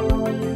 Bye.